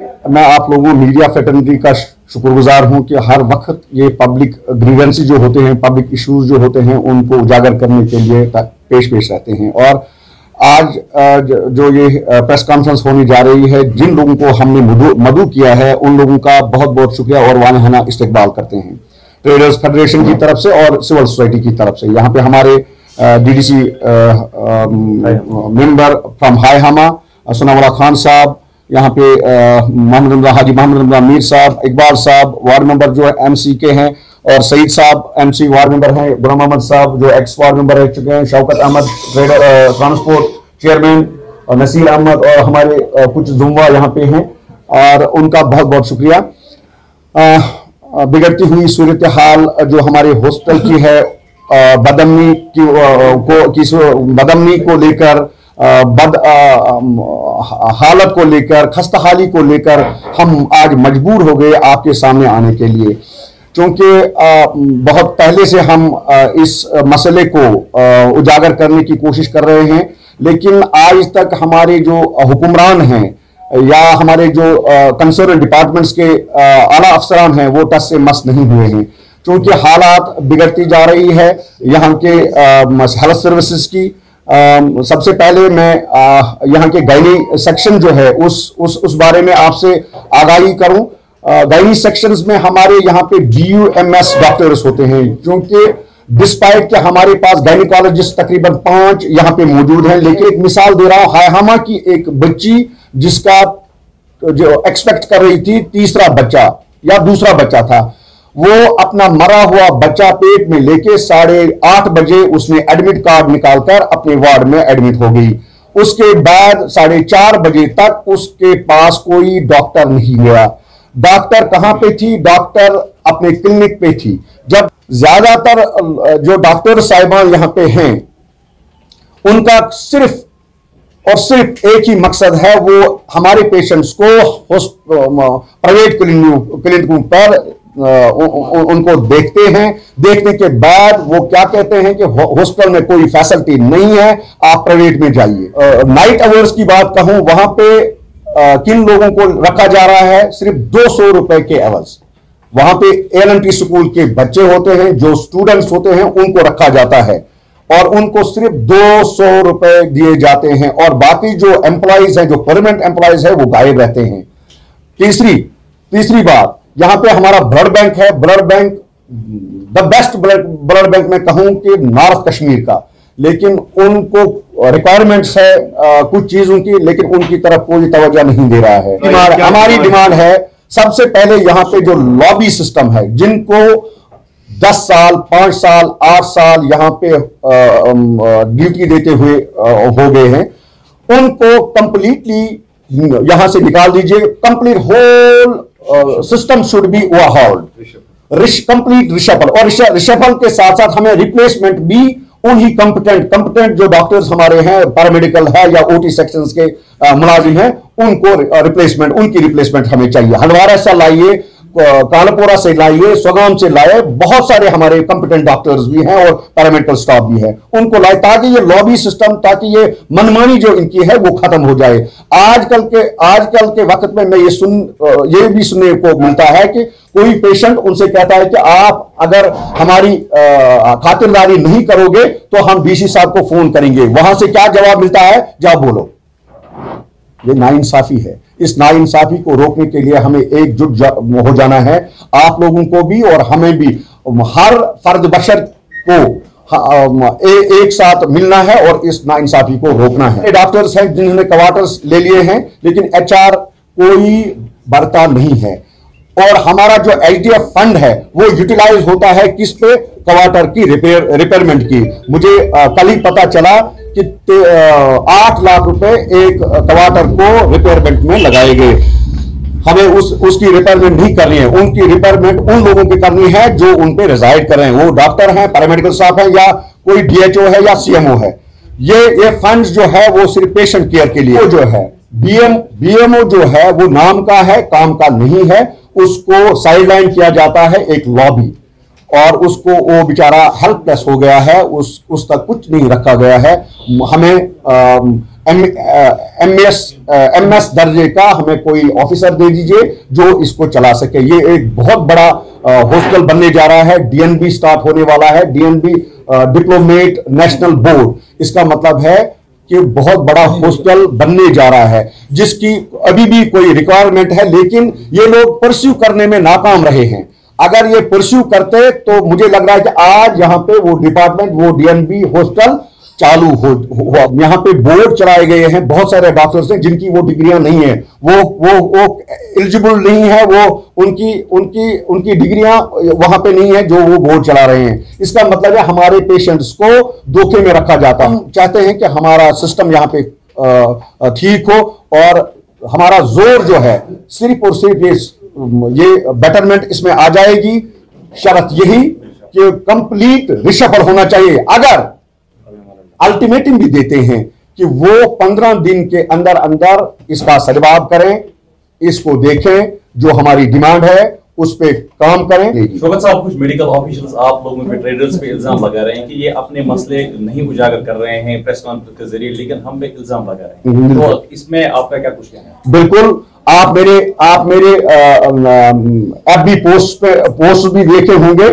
मैं आप लोगों मीडिया फेटर्निटी का शुक्रगुजार हूँ कि हर वक्त ये पब्लिक ग्रीवेंसी जो होते हैं पब्लिक इश्यूज़ जो होते हैं उनको उजागर करने के लिए पेश पेश रहते हैं। और आज जो ये प्रेस कॉन्फ्रेंस होने जा रही है जिन लोगों को हमने मधु किया है उन लोगों का बहुत बहुत शुक्रिया और वानहाना इस्तेकबाल करते हैं। ट्रेडर्स फेडरेशन की तरफ़ से और सिविल सोसाइटी की तरफ़ से। यहाँ पे हमारे डीडीसी मेंबर फ्रॉम हाई हामा सुनावला खान साहब यहाँ पे मोहम्मद रमजा हाजी मोहम्मद रमजा मीर साहब, इकबाल साहब, वार्ड मेंबर जो है एमसी के हैं, और सईद साहब एमसी वार्ड मेंबर हैं, गुलाम अहमद साहब जो एक्स वार्ड मेंबर रह चुके हैं, शौकत अहमद ट्रांसपोर्ट चेयरमैन, और नसीर अहमद और हमारे कुछ जुम्वा यहाँ पे हैं, और उनका बहुत बहुत शुक्रिया। बिगड़ती हुई सूरत हाल जो हमारे हॉस्टल की है बदमनी की को, की बदमनी को लेकर बद हालत को लेकर, खस्तहाली को लेकर हम आज मजबूर हो गए आपके सामने आने के लिए। क्योंकि बहुत पहले से हम इस मसले को उजागर करने की कोशिश कर रहे हैं, लेकिन आज तक हमारे जो हुक्मरान हैं, या हमारे जो कंसर्न डिपार्टमेंट्स के आला अफसरान हैं, वो टस से मस नहीं हुए हैं। क्योंकि हालात बिगड़ती जा रही है, यहाँ के हेल्थ सर्विसेज़ की सबसे पहले मैं यहाँ के गायनी सेक्शन जो है, उस उस उस बारे में आपसे आगाही करूँ। गायनी सेक्शंस में हमारे यहाँ पे B U M S doctors होते हैं, क्योंकि डिस्पाइट के हमारे पास गायनिकोलॉजिस्ट तकरीबन पाँच यहाँ पे मौजूद हैं, लेकिन एक मिसाल दे रहा हूँ, हायहामा की एक बच्ची जिसका जो एक्सपेक्ट कर रही थी तीसरा बच्चा या दूसरा बच्चा था। वो अपना मरा हुआ बच्चा पेट में लेके साढ़े आठ बजे उसने एडमिट कार्ड निकालकर अपने वार्ड में एडमिट हो गई। उसके बाद साढ़े चार बजे तक उसके पास कोई डॉक्टर नहीं गया डॉक्टर कहाँ पे थी? डॉक्टर अपने क्लिनिक पे थी। जब ज़्यादातर जो डॉक्टर साहिबान यहाँ पे हैं, उनका सिर्फ़ और सिर्फ़ एक ही मकसद है, वो हमारे पेशेंट्स को प्राइवेट क्लिनिकों पर उनको देखते हैं। देखने के बाद वो क्या कहते हैं कि हॉस्पिटल में कोई फैसिलिटी नहीं है आप प्राइवेट में जाइए। नाइट अवर्स की बात कहूँ वहाँ पे आ, किन लोगों को रखा जा रहा है? सिर्फ़ दो सौ रुपए के अवर्स वहाँ पे एल स्कूल के बच्चे होते हैं जो स्टूडेंट्स होते हैं उनको रखा जाता है। और उनको सिर्फ़ दो सौ रुपए दिए जाते हैं। और बाकी जो एम्प्लॉयज़ हैं जो परमानेंट एम्प्लॉयज़ है वो गायब रहते हैं। तीसरी तीसरी बात यहाँ पे हमारा ब्लड बैंक है blood bank the best blood bank मैं कहूँ कि नॉर्थ कश्मीर का। लेकिन उनको रिक्वायरमेंट्स है आ, कुछ चीज़ों की लेकिन उनकी तरफ़ कोई तवज्जो नहीं दे रहा है। डिमांड हमारी डिमांड है सबसे पहले यहाँ पे जो लॉबी सिस्टम है जिनको दस साल पाँच साल आठ साल यहाँ पे ड्यूटी देते हुए हो गए हैं उनको कंप्लीटली यहाँ से निकाल दीजिए complete whole system should be overhauled complete reshuffle और रिशफल के साथ साथ हमें रिप्लेसमेंट भी उन्हीं कंपिटेंट कंपिटेंट जो डॉक्टर्स हमारे हैं पैरामेडिकल है या ओटी सेक्शंस के मुलाजिम हैं उनको रिप्लेसमेंट उनकी रिप्लेसमेंट हमें चाहिए। हलवारा सा लाइए कालपुरा से लाइए, स्वगाम से लाए, बहुत सारे हमारे कंपिटेंट डॉक्टर्स भी हैं और पैरामेडिकल स्टाफ भी है। उनको लाए ताकि ये लॉबी सिस्टम ताकि ये मनमानी जो इनकी है, वो खत्म हो जाए। आजकल के आजकल के वक्त में मैं ये सुन, ये भी सुनने को मिलता है कि कोई पेशेंट उनसे कहता है कि आप अगर हमारी खातिरदारी नहीं करोगे तो हम डीसी साहब को फ़ोन करेंगे। वहाँ से क्या जवाब मिलता है? जाओ बोलो। ये नाइंसाफी है। इस नाइंसाफी को रोकने के लिए हमें एकजुट जा, हो जाना है। आप लोगों को भी और हमें भी हर फर्द बशर को ए, एक साथ मिलना है और इस नाइंसाफी को रोकना है। डॉक्टर्स हैं जिन्होंने क्वार्टर्स ले लिए हैं लेकिन एचआर कोई बरता नहीं है। और हमारा जो एच फंड है वो यूटिलाइज होता है किस पे? क्वार्टर की रिपेयर रिपेयरमेंट की। मुझे कल ही पता चला कि आठ लाख रुपए एक क्वार्टर को रिपेयरमेंट में लगाए गए। हमें उस, उसकी रिपेयरमेंट नहीं करनी है। उनकी रिपेयरमेंट उन लोगों की करनी है जो उन पे रिजाइड कर रहे हैं। वो डॉक्टर हैं पैरामेडिकल स्टाफ है, या कोई डीएचओ है या सीएमओ है। ये ये फंड्स जो है, वो सिर्फ़ पेशेंट केयर के लिए जो है। बीएम बीएमओ जो है, वो नाम का है, काम का नहीं है। उसको साइडलाइन किया जाता है एक लॉबी और उसको वो बेचारा हेल्पलेस हो गया है, उस उस तक कुछ नहीं रखा गया है। हमें एम एस दर्जे का हमें कोई ऑफिसर दे दीजिए जो इसको चला सके। ये एक बहुत बड़ा हॉस्टल बनने जा रहा है। डीएनबी स्टार्ट होने वाला है। डीएनबी डिप्लोमेट नेशनल बोर्ड इसका मतलब है कि बहुत बड़ा हॉस्टल बनने जा रहा है, जिसकी अभी भी कोई रिक्वायरमेंट है, लेकिन ये लोग परस्यू करने में नाकाम रहे हैं। अगर ये परस्यू करते तो मुझे लग रहा है कि आज यहाँ पे वो डिपार्टमेंट वो डीएनबी हॉस्टल चालू हो, हुआ। यहाँ पे बोर्ड चलाए गए हैं, बहुत सारे डॉक्टर्स हैं, जिनकी वो डिग्रियाँ नहीं है। वो वो वो एलिजिबल नहीं है, वो उनकी उनकी उनकी डिग्रियाँ वहाँ पे नहीं है, जो वो बोर्ड चला रहे हैं। इसका मतलब है हमारे पेशेंट्स को धोखे में रखा जाता हम चाहते हैं कि हमारा सिस्टम यहाँ पे ठीक हो, और हमारा ज़ोर जो है, सिर्फ़ और सिर्फ़ ये ये बेटरमेंट इसमें आ जाएगी। शर्त यही कि कंप्लीट रिशफल होना चाहिए। अगर अल्टीमेटम भी देते हैं कि वो पंद्रह दिन के अंदर अंदर इसका सदभाव करें इसको देखें जो हमारी डिमांड है उस पर काम करें। शोभत साहब कुछ मेडिकल ऑफिशियल्स आप लोगों पे ट्रेडर्स पे इल्ज़ाम लगा रहे हैं कि ये अपने मसले नहीं उजागर कर रहे हैं प्रेस कॉन्फ्रेंस के ज़रिए लेकिन हम पे इल्ज़ाम लगा रहे हैं। हम्म, तो इसमें आपका क्या कुछ कहना है? बिल्कुल आप मेरे आप मेरे एफ़ बी पोस्ट पे, पोस्ट भी देखे होंगे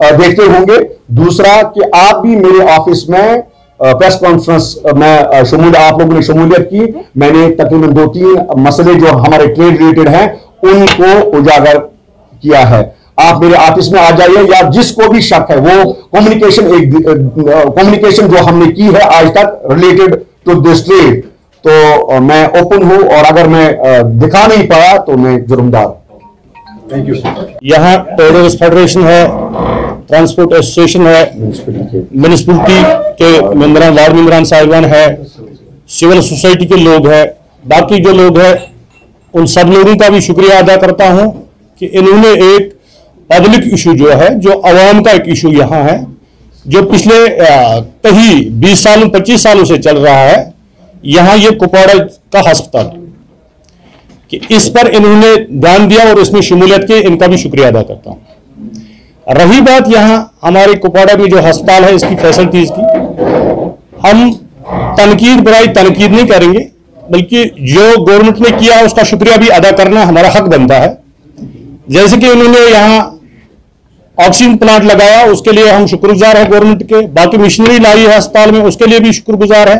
देखते होंगे। दूसरा कि आप भी मेरे ऑफ़िस में प्रेस कॉन्फ्रेंस में शमूल आप लोगों ने शमूलियत की। मैंने तकरीबन दो तीन मसले जो हमारे ट्रेड रिलेटेड हैं, उनको उजागर किया है। आप मेरे ऑफ़िस में आ जाइए, या जिसको भी शक है, वो कम्युनिकेशन एक कम्युनिकेशन जो हमने की है आज तक रिलेटेड टू दिस ट्रेड तो मैं ओपन हूँ और अगर मैं दिखा नहीं पाया तो मैं जुर्मदार यहाँ ट्रेडर्स फेडरेशन है ट्रांसपोर्ट एसोसिएशन है म्यूनिसपलिटी के मेम्बरान वार्ड मेम्बरान साहिबान है सिविल सोसाइटी के लोग हैं, बाकी जो लोग हैं, उन सब लोगों का भी शुक्रिया अदा करता हूँ कि इन्होंने एक पब्लिक इशू जो है, जो आवाम का एक इशू यहाँ है, जो पिछले कहीं 20 सालों 25 सालों से चल रहा है यहाँ ये कुपवाड़ा का अस्पताल कि इस पर इन्होंने ध्यान दिया और इसमें शमूलियत के, इनका भी शुक्रिया अदा करता हूँ। रही बात यहाँ हमारे कुपवाड़ा में जो अस्पताल है, इसकी फैसिलिटीज़ की, हम तनकीद बुराई तनकीद नहीं करेंगे, बल्कि जो गवर्नमेंट ने किया, उसका शुक्रिया भी अदा करना हमारा हक बनता है। जैसे कि उन्होंने यहाँ ऑक्सीजन प्लांट लगाया, उसके लिए हम शुक्रगुजार हैं गवर्नमेंट के, बाकी मशीनरी लाई है अस्पताल में, उसके लिए भी शुक्रगुजार है।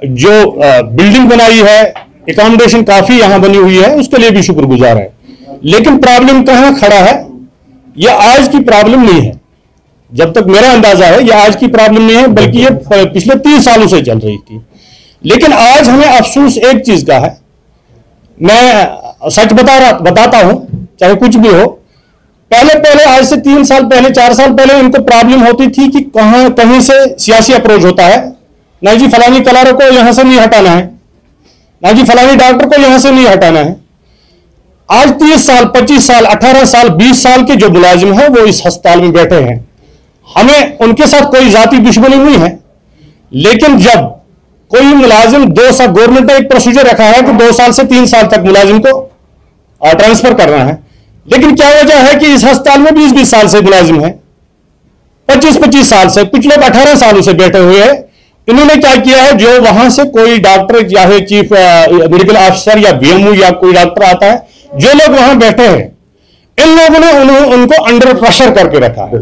जो बिल्डिंग बनाई है एकोमोडेशन काफ़ी यहाँ बनी हुई है उसके लिए भी शुक्रगुजार है। लेकिन प्रॉब्लम कहाँ खड़ा है? यह आज की प्रॉब्लम नहीं है। जब तक मेरा अंदाज़ा है यह आज की प्रॉब्लम नहीं है बल्कि ये पिछले तीस सालों से चल रही थी। लेकिन आज हमें अफसोस एक चीज़ का है। मैं सच बता रहा बताता हूँ चाहे कुछ भी हो। पहले पहले आज से तीन साल पहले चार साल पहले इनको प्रॉब्लम होती थी कि कहाँ कहीं से सियासी अप्रोच होता है। नहीं जी, फलानी कलारों को यहाँ से नहीं हटाना है। ना जी, फलानी डॉक्टर को यहाँ से नहीं हटाना है। आज तीस साल, पच्चीस साल, अठारह साल, बीस साल के जो मुलाजिम है, वो इस अस्पताल में बैठे हैं। हमें उनके साथ कोई जाति दुश्मनी नहीं है। लेकिन जब कोई मुलाजिम दो साल, गवर्नमेंट ने एक प्रोसीजर रखा है कि दो साल से तीन साल तक मुलाजिम को ट्रांसफ़र करना है। लेकिन क्या वजह है कि इस अस्पताल में बीस बीस साल से मुलाजिम है? पच्चीस पच्चीस साल से पिछले अठारह सालों से बैठे हुए हैं। इन्होंने क्या किया है? जो वहाँ से कोई डॉक्टर चाहे चीफ मेडिकल ऑफिसर या बीएमओ या कोई डॉक्टर आता है जो लोग वहाँ बैठे हैं इन लोगों ने उन्होंने उनको अंडर प्रेशर करके रखा है।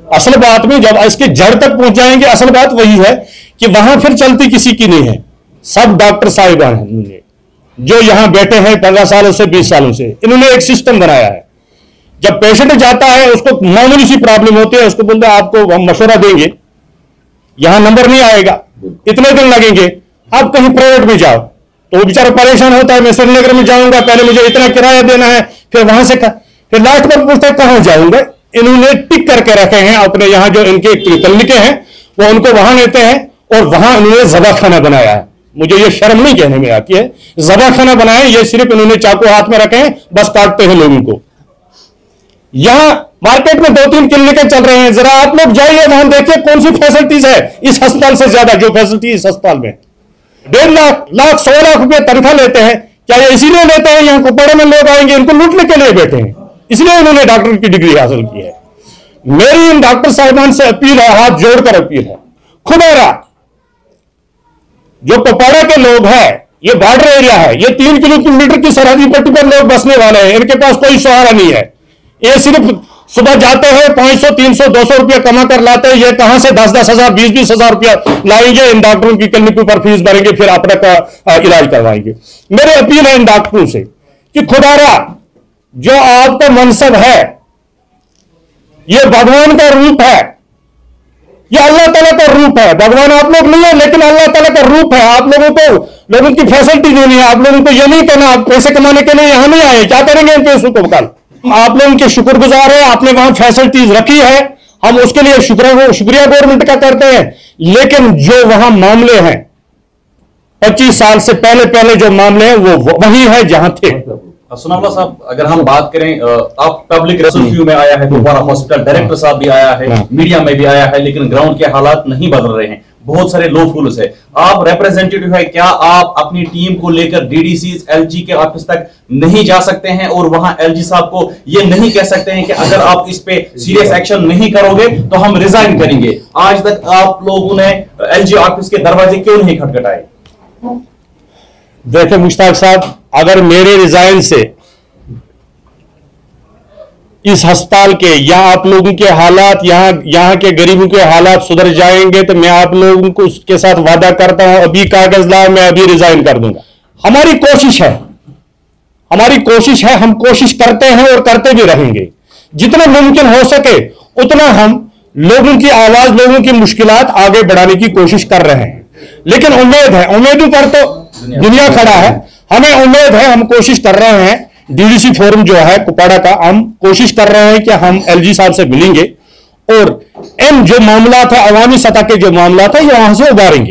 असल बात में जब इसके जड़ तक पहुँच जाएँगे असल बात वही है कि वहाँ फिर चलती किसी की नहीं है। सब डॉक्टर साहिब हैं। जो यहाँ बैठे हैं पंद्रह सालों से बीस सालों से इन्होंने एक सिस्टम बनाया है। जब पेशेंट जाता है उसको मामूली सी प्रॉब्लम होती है उसको बोलते हैं आपको हम मशवरा देंगे। यहाँ नंबर नहीं आएगा। इतने दिन लगेंगे। आप कहीं प्राइवेट में जाओ। तो वो बेचारा परेशान होता है मैं श्रीनगर में जाऊँगा पहले मुझे इतना किराया देना है फिर वहाँ से फिर लास्ट पर पूछते हैं कहाँ जाऊँगा? इन्होंने टिक करके रखे हैं अपने यहाँ जो इनके क्लिनिकें हैं वो उनको वहाँ लेते हैं और वहाँ इन्होंने जबा खाना बनाया है। मुझे ये शर्म नहीं कहने में आती है। जबा खाना बनाया ये सिर्फ़ इन्होंने चाकू हाथ में रखे हैं बस काटते हैं लोगों को। यहाँ मार्केट में दो तीन क्लिनिकें चल रहे हैं। जरा आप लोग जाइए, वहाँ देखिए कौन सी फैसिलिटीज़ है इस अस्पताल से ज़्यादा। जो फैसिलिटी इस अस्पताल में। डेढ़ लाख लाख सौ लाख रुपए तनख्वाह लेते हैं। क्या ये इसीलिए लेते हैं, यहाँ कुपवाड़े में लोग आएँगे, इनको लूटने के लिए बैठे हैं। इसलिए उन्होंने डॉक्टर की डिग्री हासिल की है। मेरी इन डॉक्टर साहिबान से अपील है, हाथ जोड़कर अपील है। खुदेरा जो पपाड़ा के लोग हैं, ये बॉर्डर एरिया है, ये तीन किलोमीटर की सरहदी पट्टी पर लोग बसने वाले हैं। इनके पास कोई सहारा नहीं है। ये सिर्फ़ सुबह जाते हैं, पाँच सौ, तीन सौ, दो सौ रुपया कमा कर लाते हैं, ये कहाँ से दस दस हज़ार बीस बीस हज़ार रुपया लाएँगे? इन डॉक्टरों की क्लिनिक पर फ़ीस भरेंगे, फिर अपने का इलाज करवाएँगे। मेरी अपील है इन डॉक्टरों से कि खुदारा, जो आपका मनसब है, ये भगवान का रूप है। ये अल्लाह तला का रूप है। भगवान आप लोग नहीं है, लेकिन अल्लाह तला का रूप है। आप लोगों को, लोगों की फैसिलिटी देनी है। आप लोगों को ये नहीं कहना, आप पैसे कमाने के लिए यहाँ नहीं आए। क्या करेंगे इन पैसों को? कल आप लोगों के शुक्रगुजार है आपने वहाँ फैसिलिटीज़ रखी है। हम उसके लिए शुक्र शुक्रिया गवर्नमेंट का करते हैं। लेकिन जो वहाँ मामले हैं पच्चीस साल से पहले पहले जो मामले हैं वो वही है जहाँ थे। सुनावला साहब अगर हम बात करें आप पब्लिक रेस्क्यू में आया है कुपवाड़ा हॉस्पिटल डायरेक्टर साहब भी आया है हाँ। मीडिया में भी आया है लेकिन ग्राउंड के हालात नहीं बदल रहे हैं। बहुत सारे लो फूल्स है। आप रिप्रेजेंटेटिव है क्या आप अपनी टीम को लेकर डीडीसी एलजी के ऑफ़िस तक नहीं जा सकते हैं? और वहाँ एलजी साहब को ये नहीं कह सकते हैं कि अगर आप इस पे सीरियस एक्शन नहीं करोगे तो हम रिजाइन करेंगे। आज तक आप लोगों ने एलजी ऑफ़िस के दरवाजे क्यों नहीं खटखटाए? देखे मुश्ताक साहब अगर मेरे रिजाइन से इस अस्पताल के या आप लोगों के हालात, यहाँ यहाँ के गरीबों के हालात सुधर जाएँगे तो मैं आप लोगों को उसके साथ वादा करता हूँ, अभी कागज़ लाओ मैं अभी रिजाइन कर दूँगा। हमारी कोशिश है, हमारी कोशिश है, हम कोशिश करते हैं और करते भी रहेंगे। जितना मुमकिन हो सके, उतना हम लोगों की आवाज़, लोगों की मुश्किल आगे बढ़ाने की कोशिश कर रहे हैं। लेकिन उम्मीद है, उम्मीदों पर तो दुनिया खड़ा है, हमें उम्मीद है, हम कोशिश कर रहे हैं डीडीसी फोरम जो है कुपाड़ा का, हम कोशिश कर रहे हैं कि हम एलजी साहब से मिलेंगे और एम जो मामला था अवामी सतह के जो मामला था, ये वहाँ से उबारेंगे।